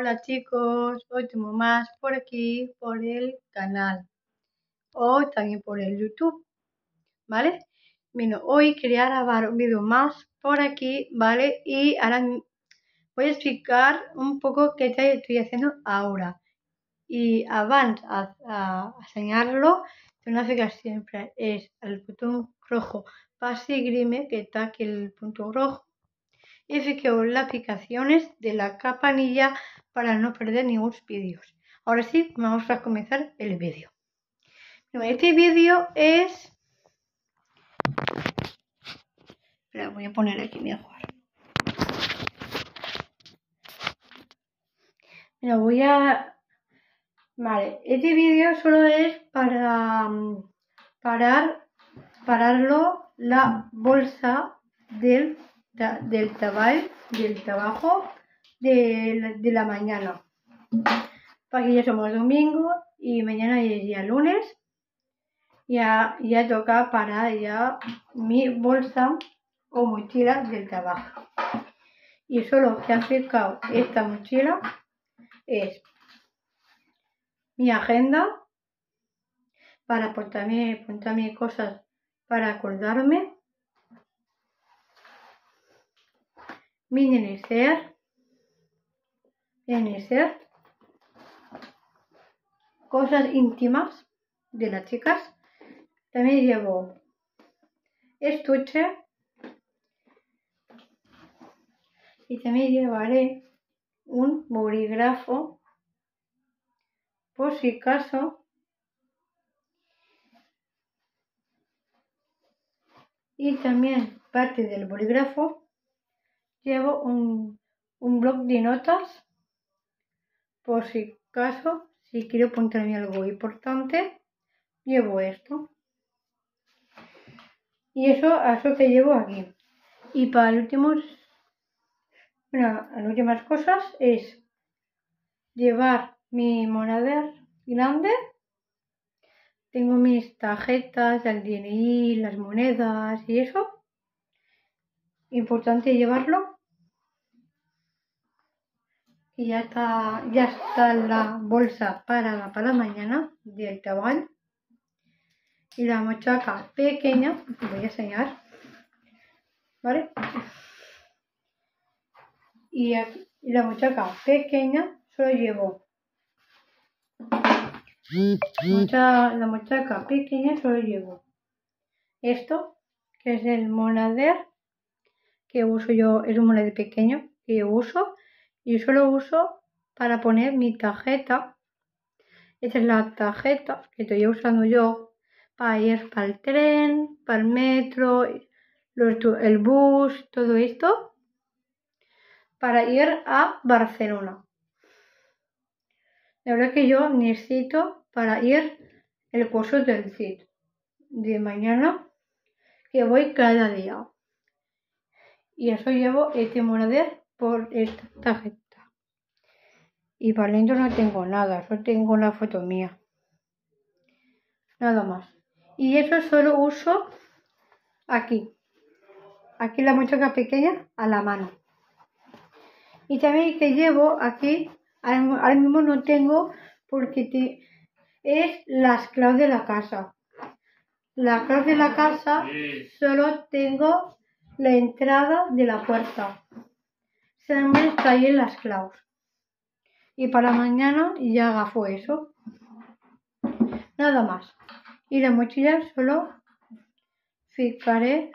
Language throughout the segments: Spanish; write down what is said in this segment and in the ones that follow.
Hola chicos, hoy tengo más por aquí, por el canal o también por el YouTube, ¿vale? Bueno, hoy quería grabar un vídeo más por aquí, ¿vale? Y ahora voy a explicar un poco qué estoy haciendo ahora. Y antes a, a enseñarlo, tengo que siempre es el botón rojo para seguirme, que está aquí el punto rojo fijo las aplicaciones de la campanilla para no perder ningún vídeos. Ahora sí, vamos a comenzar el vídeo. Este vídeo es... Espera, voy a poner aquí mejor. Mira, voy a... Vale, este vídeo solo es para mm, parar, pararlo la bolsa del del, trabajo, del trabajo de, la mañana. Porque ya somos domingo y mañana es día lunes. Ya, ya toca para ya mi bolsa o mochila del trabajo. Y solo que ha aplicado esta mochila es mi agenda para apuntarme cosas para acordarme mi neceser, cosas íntimas de las chicas. También llevo estuche y también llevaré un bolígrafo por si acaso y también parte del bolígrafo llevo un, un blog de notas por si acaso, si quiero apuntarme algo importante, llevo esto. Y eso, eso que llevo aquí. Y para el último, bueno, las últimas cosas es llevar mi moneder grande. Tengo mis tarjetas, el DNI, las monedas y eso. Importante llevarlo. Y ya está, ya está la bolsa para, para mañana del tabal. Y la mochaca pequeña, voy a enseñar, ¿vale? Y, la mochaca pequeña solo llevo. La mochaca pequeña solo llevo. Esto, que es el monader, que uso yo, es un monader pequeño que uso y solo uso para poner mi tarjeta. Esta es la tarjeta que estoy usando yo para ir para el tren, para el metro, el bus, todo esto, para ir a Barcelona. La verdad que yo necesito para ir el curso del CIT de mañana, que voy cada día. Y eso llevo este moneder por esta tarjeta. Y para dentro no tengo nada, solo tengo una foto mía. Nada más. Y eso solo uso aquí. Aquí la muchacha pequeña a la mano. Y también que llevo aquí, ahora mismo no tengo porque es las claves de la casa. La clave de la casa solo tengo la entrada de la puerta también está ahí en las clavos. Y para mañana ya gafo eso. Nada más. Y la mochila solo fijaré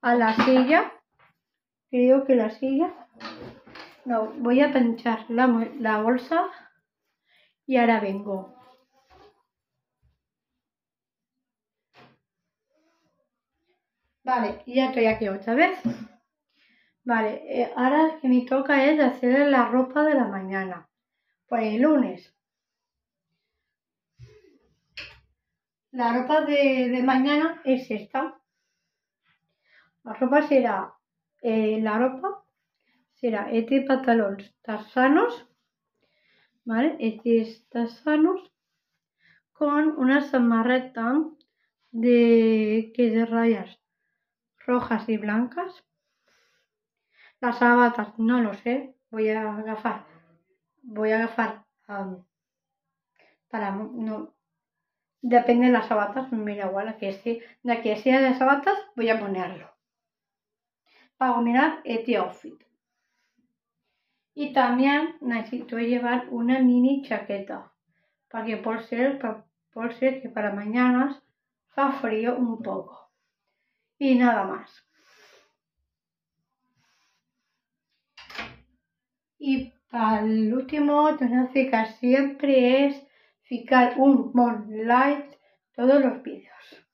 a la silla. Creo que la silla. No, voy a pinchar la, la bolsa y ahora vengo. Vale, ya estoy aquí otra vez. Vale, eh, ahora que me toca es hacer la ropa de la mañana. Pues el lunes. La ropa de, mañana es esta. La ropa será, eh, la ropa será este pantalón sanos, ¿vale? Este sanos con una samarreta de que de rayas rojas y blancas las sabatas no lo sé, voy a agafar, voy a agafar para no depende de las sabatas, mira igual aquí sí, de aquí a de sabatas voy a ponerlo para combinar este outfit. Y también necesito llevar una mini chaqueta, para que por ser, por ser que para mañana fa frío un poco. Y nada más. Y para el último ficar siempre es ficar un more like todos los vídeos.